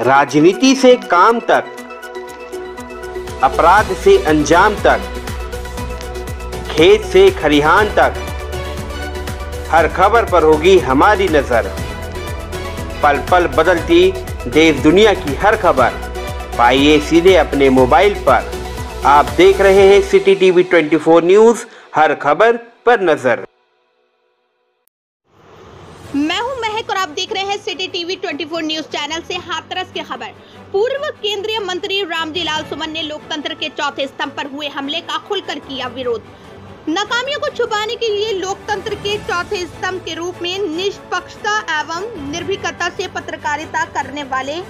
राजनीति से काम तक, अपराध से अंजाम तक, खेत से खरिहान तक, हर खबर पर होगी हमारी नज़र। पल पल बदलती देश दुनिया की हर खबर, पाइए सीधे अपने मोबाइल पर। आप देख रहे हैं सिटी टीवी 24 न्यूज़ हर खबर पर नज़र। आप देख रहे हैं सिटी टीवी 24 न्यूज़ चैनल से हाथरस की खबर। पूर्व केंद्रीय मंत्री रामजी लाल सुमन ने लोकतंत्र के चौथे स्तंभ पर हुए हमले का खुलकर किया विरोध। नाकामियों को छुपाने के लिए लोकतंत्र के चौथे स्तंभ के रूप में निष्पक्षता एवं निर्भीकता से पत्रकारिता करने वाले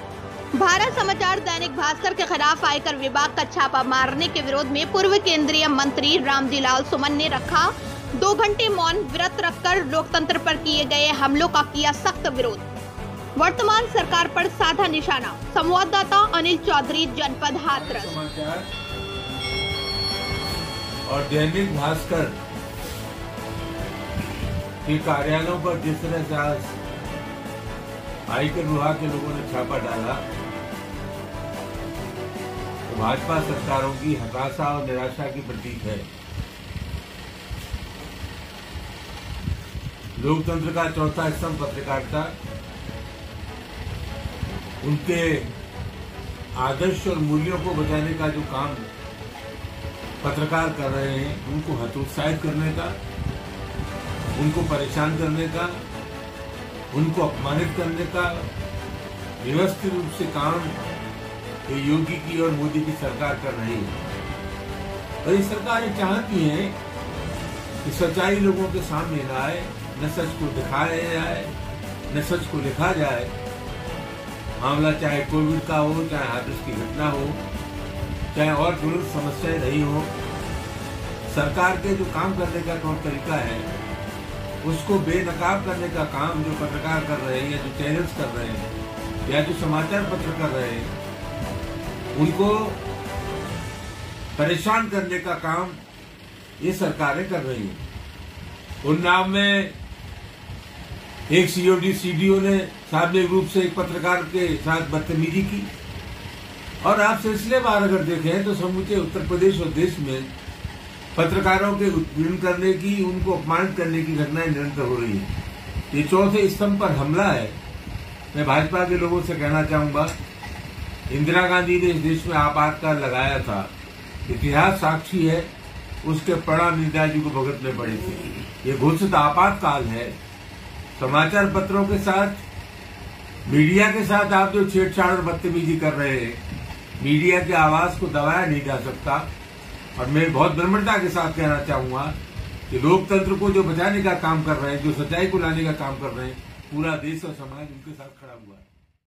भारत समाचार दैनिक भास्कर के खिलाफ आयकर विभाग का छापा मारने के विरोध में पूर्व केंद्रीय मंत्री रामजी लाल सुमन ने रखा दो घंटे मौन व्रत रखकर लोकतंत्र पर किए गए हमलों का किया सख्त विरोध। वर्तमान सरकार पर साधा निशाना। संवाददाता अनिल चौधरी, जनपद हाथरस। और दैनिक भास्कर। के कार्यालयों पर जिस तरह से आज आयकर विभाग के लोगों ने छापा डाला तो भाजपा सरकारों की हताशा और निराशा की प्रतीक है। लोकतंत्र का चौथा स्तंभ पत्रकारिता, उनके आदर्श और मूल्यों को बचाने का जो काम पत्रकार कर रहे हैं, उनको हतोत्साहित करने का, उनको परेशान करने का, उनको अपमानित करने का, व्यवस्थित रूप से काम योगी की और मोदी की सरकार कर रही है। और ये सरकार ये चाहती है कि सच्चाई लोगों के सामने आए न सच को दिखाया जाए, न सच को लिखा जाए, मामला चाहे कोविड का हो, चाहे हादस की घटना हो, चाहे और दुरुस्त समस्याएँ रही हो, सरकार के जो काम करने का तौर तरीका है, उसको बेनकाब करने का काम जो पत्रकार कर रहे हैं या जो चैनल्स कर रहे हैं, या जो समाचार पत्र कर रहे हैं, उनको परेशान करने का काम ये सरकारें कर रही हैं। उन्नाव में एक सीओडी सीडीओ ने सार्वजनिक रूप से एक पत्रकार के साथ बदतमीजी की। और आप सिलसिले बार अगर देखें तो समूचे उत्तर प्रदेश और देश में पत्रकारों के उत्पीड़न करने की, उनको अपमानित करने की घटनाएँ निरंतर हो रही है। ये चौथे स्तंभ पर हमला है। मैं भाजपा के लोगों से कहना चाहूँगा, इंदिरा गांधी ने इस देश में आपातकाल लगाया था। इतिहास साक्षी है, उसके परिणाम इंदिरा जी को भुगतने पड़े थे। ये घोषित आपातकाल है समाचार पत्रों के साथ, मीडिया के साथ आप जो छेड़छाड़ और बदतमीजी कर रहे हैं, मीडिया की आवाज़ को दबाया नहीं जा सकता। और मैं बहुत ब्रह्मणता के साथ कहना चाहूँगा कि लोकतंत्र को जो बचाने का काम कर रहे हैं, जो सच्चाई को लाने का काम कर रहे हैं, पूरा देश और समाज उनके साथ खड़ा हुआ है।